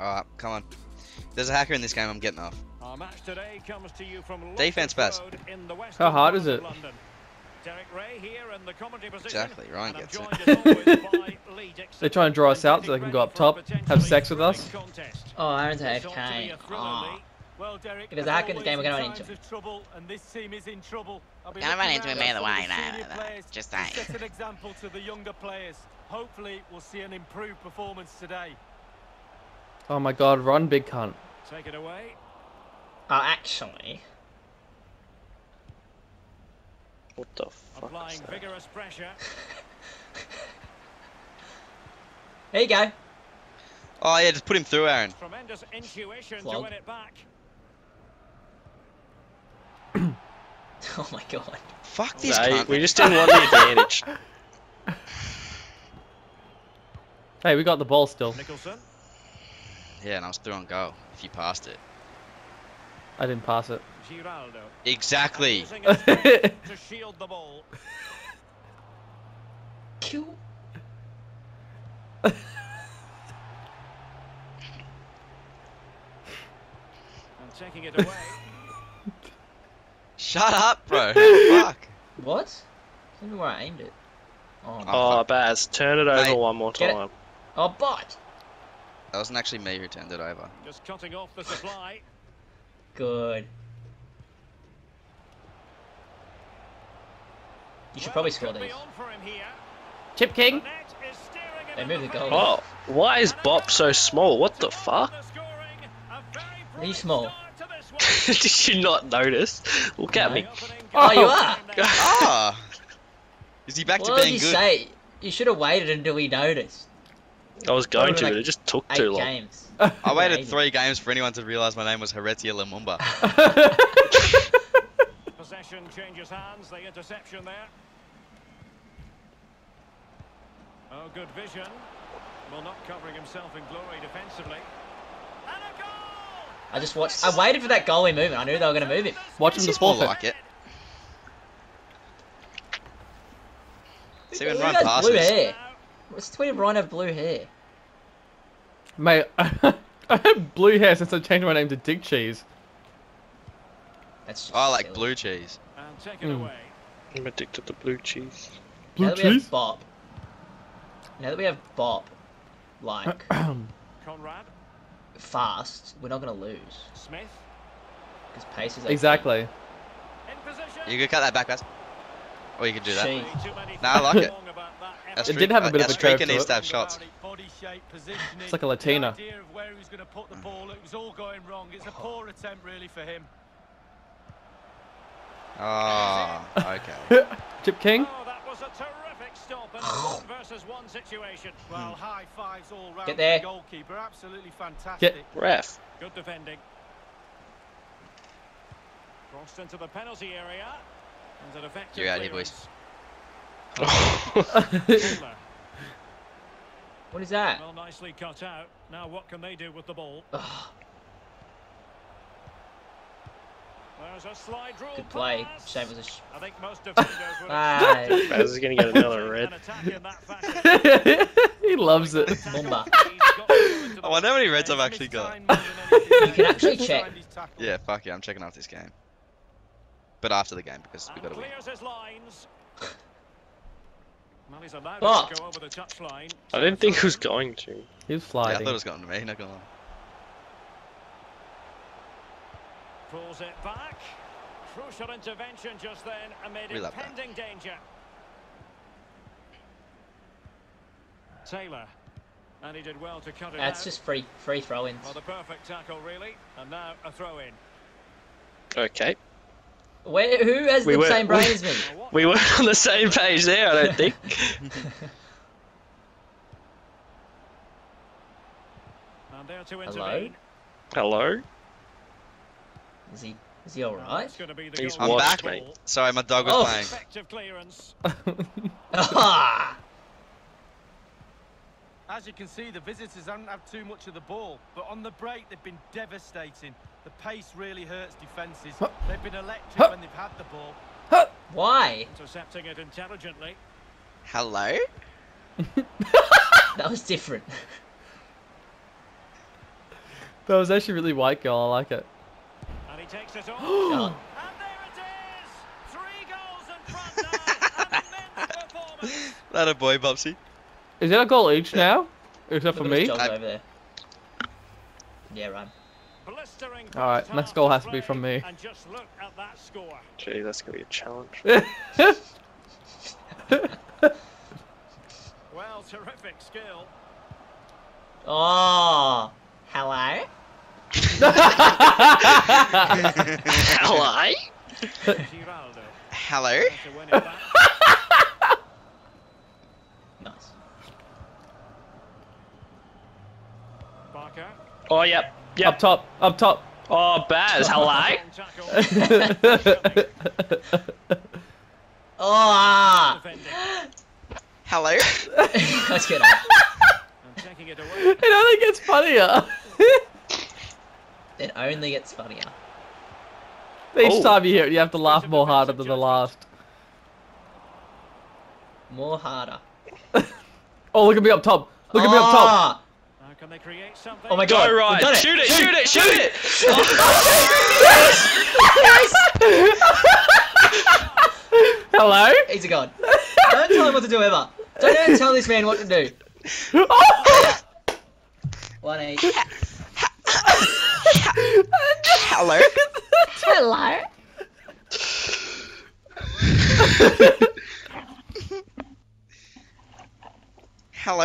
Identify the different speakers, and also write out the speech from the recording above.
Speaker 1: Alright, come on. There's a hacker in this game, I'm getting off.
Speaker 2: Our match today comes to you from
Speaker 1: Defense pass.
Speaker 2: In the western
Speaker 3: How hard is it?
Speaker 2: London. Derek Rae here in the commentary position.
Speaker 1: Exactly, Ryan
Speaker 2: and I'm
Speaker 1: gets it.
Speaker 2: joined as always by Lee Dixon.
Speaker 3: They try and draw us out so they can go up top, have sex with us.
Speaker 4: Oh, Aaron's
Speaker 2: It's ought to
Speaker 4: AFK. Oh.
Speaker 5: Well, Derek,
Speaker 4: If there's
Speaker 5: as
Speaker 4: a hacker in this game, we're gonna run into
Speaker 5: times of trouble, and this team is in trouble. I'll be
Speaker 6: Gonna run into him
Speaker 5: round
Speaker 6: either way,
Speaker 5: some of the
Speaker 6: no,
Speaker 5: senior
Speaker 6: no, no, just
Speaker 5: to
Speaker 6: saying.
Speaker 5: Set an example to the younger players. Hopefully, we'll see an improved performance today.
Speaker 3: Oh my god, run, big cunt.
Speaker 2: Take it away.
Speaker 4: Oh, actually.
Speaker 7: What the fuck? is
Speaker 2: Applying
Speaker 7: that?
Speaker 2: vigorous pressure.
Speaker 4: There you go.
Speaker 1: Oh yeah, just put him through, Aaron.
Speaker 2: Tremendous intuition to win it back.
Speaker 4: Oh my god.
Speaker 1: Fuck this
Speaker 7: No,
Speaker 1: cunt.
Speaker 7: we just didn't want the advantage.
Speaker 3: Hey, we got the ball still.
Speaker 2: Nicholson.
Speaker 1: Yeah, and I was through on goal. If you passed it.
Speaker 3: I didn't pass it.
Speaker 2: Giraldo.
Speaker 1: Exactly.
Speaker 2: Using his foot to shield the ball.
Speaker 4: Q.
Speaker 2: And taking it away.
Speaker 1: Shut up, bro. Fuck.
Speaker 4: What? I don't know where I aimed it. Oh,
Speaker 7: Oh, Baz, turn it over
Speaker 1: Mate,
Speaker 7: one more
Speaker 4: get it.
Speaker 7: time.
Speaker 4: oh bot.
Speaker 1: That wasn't actually me who turned it over.
Speaker 2: Just cutting off the supply.
Speaker 4: Good. You should
Speaker 2: Well,
Speaker 4: probably
Speaker 2: it
Speaker 4: score
Speaker 2: could
Speaker 4: these.
Speaker 2: on for him here.
Speaker 3: Chip King.
Speaker 2: net is steering him
Speaker 4: They
Speaker 2: in
Speaker 4: moved the goal.
Speaker 7: Oh, why is Bop so small? What the fuck?
Speaker 2: open the scoring. A very
Speaker 4: Are you
Speaker 2: bright
Speaker 4: small?
Speaker 2: start to this one.
Speaker 7: Did you not notice? Look at
Speaker 4: No.
Speaker 7: me.
Speaker 2: The
Speaker 4: Oh, you are?
Speaker 2: the.
Speaker 1: Ah! Is he back
Speaker 4: What
Speaker 1: to
Speaker 4: did
Speaker 1: being
Speaker 4: you
Speaker 1: good?
Speaker 4: say? You should have waited until he noticed.
Speaker 7: I was going to,
Speaker 4: like
Speaker 7: but it just took
Speaker 4: Eight
Speaker 7: too long.
Speaker 4: games.
Speaker 1: I waited
Speaker 4: Ages.
Speaker 1: three games for anyone to realise my name was Heretia Lumumba.
Speaker 2: Possession changes hands. The interception there. Oh, good vision. Well, not covering himself in glory defensively. And a goal!
Speaker 4: I just watched. I waited for that goalie movement. I knew they were going to move him.
Speaker 3: Watch him
Speaker 1: This
Speaker 3: to
Speaker 1: is like it. See when
Speaker 4: Who
Speaker 1: Ryan
Speaker 4: blue
Speaker 1: passes.
Speaker 4: hair? What's Tweety Brian have blue hair?
Speaker 3: Mate, I have blue hair since I changed my name to Dick Cheese.
Speaker 4: That's just
Speaker 1: I like
Speaker 4: silly.
Speaker 1: blue cheese.
Speaker 2: And take it
Speaker 3: Hmm.
Speaker 2: away.
Speaker 7: I'm addicted to blue cheese.
Speaker 3: Blue
Speaker 4: now that we have Bop. Now that we have Bop, like
Speaker 2: Conrad.
Speaker 4: fast, we're not going to lose
Speaker 2: Smith.
Speaker 4: because pace is
Speaker 3: exactly.
Speaker 2: In position.
Speaker 1: You could cut that back, Baz. Or you could do that.
Speaker 4: She-
Speaker 1: Nah, I like it.
Speaker 2: wrong that
Speaker 1: That.
Speaker 3: It did have a bit of a curve
Speaker 1: striker
Speaker 3: to
Speaker 1: needs
Speaker 3: it.
Speaker 1: to have shots.
Speaker 5: Body shape, positioning.
Speaker 3: It's like a Latina.
Speaker 5: The idea of where he was going to put the ball, it was all going wrong. It's a poor attempt, really, for him.
Speaker 1: Oh, okay.
Speaker 3: Chip King.
Speaker 2: Oh, that was a terrific stop in a one versus one situation.
Speaker 5: Well, hmm. high fives all round
Speaker 4: Get there.
Speaker 5: for the goalkeeper. Absolutely fantastic.
Speaker 7: Get Ref.
Speaker 2: Good defending. Crossed into the penalty area. And an effective
Speaker 1: You're out here, boys.
Speaker 4: What is that?
Speaker 2: Well, nicely cut out. Now, what can they do with the ball? There's a slide rule
Speaker 4: good play.
Speaker 2: pass.
Speaker 4: Shame it was a. Sh-
Speaker 2: I think most defenders would
Speaker 4: Ah,
Speaker 7: Baz is gonna get another red.
Speaker 2: attack in that fashion.
Speaker 3: he loves it.
Speaker 4: Mumba.
Speaker 1: I wonder how many reds I've actually got.
Speaker 4: You can actually check.
Speaker 1: Yeah, fuck yeah, I'm checking out this game. But after the game, because we
Speaker 2: And
Speaker 1: gotta win.
Speaker 2: clears. Well,
Speaker 4: Oh.
Speaker 2: it to go over the touchline.
Speaker 7: I didn't think he was going to.
Speaker 3: He was
Speaker 1: Yeah, I thought it was going to me, not gonna lie.
Speaker 2: Pulls it back. Crucial intervention just then amid
Speaker 1: We love that.
Speaker 2: impending danger. Taylor. And he did well to cut it
Speaker 4: That's
Speaker 2: out.
Speaker 4: just free free throw-ins.
Speaker 2: Well, the perfect tackle, really. And now a throw in.
Speaker 7: Okay.
Speaker 4: Where? Who has
Speaker 7: We
Speaker 4: the
Speaker 7: were-
Speaker 4: same brain
Speaker 7: we-
Speaker 4: as me?
Speaker 7: We weren't on the same page there, I don't think.
Speaker 2: And there to
Speaker 4: Hello?
Speaker 7: Hello?
Speaker 4: Is he? Is he all
Speaker 2: And
Speaker 4: right?
Speaker 2: that's gonna be the
Speaker 7: He's
Speaker 2: goal
Speaker 1: I'm back.
Speaker 2: ball.
Speaker 7: me.
Speaker 1: Sorry, my dog was
Speaker 4: Oh.
Speaker 1: playing.
Speaker 2: Effective clearance.
Speaker 4: Ah!
Speaker 5: As you can see, the visitors haven't had too much of the ball, but on the break they've been devastating. The pace really hurts defences. They've been electric when they've had the ball.
Speaker 4: Why?
Speaker 2: Intercepting it intelligently.
Speaker 1: Hello?
Speaker 4: That was different.
Speaker 3: That was actually really white girl. I like it.
Speaker 2: And he takes it on.
Speaker 4: Shot.
Speaker 2: And there it is! Three goals in front now. An immense performance.
Speaker 1: That a boy, Bubsy.
Speaker 3: Is that a goal each now? Except for
Speaker 4: Look at
Speaker 3: me.
Speaker 1: I-
Speaker 4: Yeah, right.
Speaker 3: Alright,
Speaker 2: first
Speaker 3: next goal has to be from me.
Speaker 2: And just look at that score.
Speaker 7: Gee, that's gonna be a challenge.
Speaker 2: Well, terrific skill.
Speaker 4: Oh, hello.
Speaker 7: Hello?
Speaker 1: Hello?
Speaker 2: To win it back.
Speaker 4: Nice.
Speaker 2: Barker.
Speaker 7: Oh, yep.
Speaker 3: Up top. Up top.
Speaker 7: Oh, Baz, hello?
Speaker 4: Oh, ah.
Speaker 1: Hello?
Speaker 4: Let's get on.
Speaker 2: And taking it away.
Speaker 3: It only gets funnier.
Speaker 4: It only gets funnier.
Speaker 3: Each
Speaker 7: Oh.
Speaker 3: time you hear it, you have to laugh more harder than the last.
Speaker 4: More harder.
Speaker 3: Oh, look at me up top. Look at me up top.
Speaker 2: Now can they create something?
Speaker 4: Oh my
Speaker 7: Go
Speaker 4: god. we've
Speaker 7: right.
Speaker 4: done
Speaker 7: Shoot it, shoot it, shoot it!
Speaker 3: Hello?
Speaker 4: He's a god. Don't tell him what to do ever. Don't ever tell this man what to do. One each.
Speaker 1: Hello?
Speaker 4: Hello.